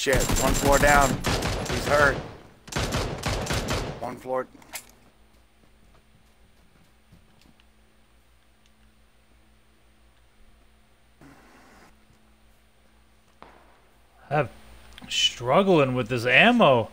shit. One floor down. He's hurt. One floor. I'm struggling with this ammo.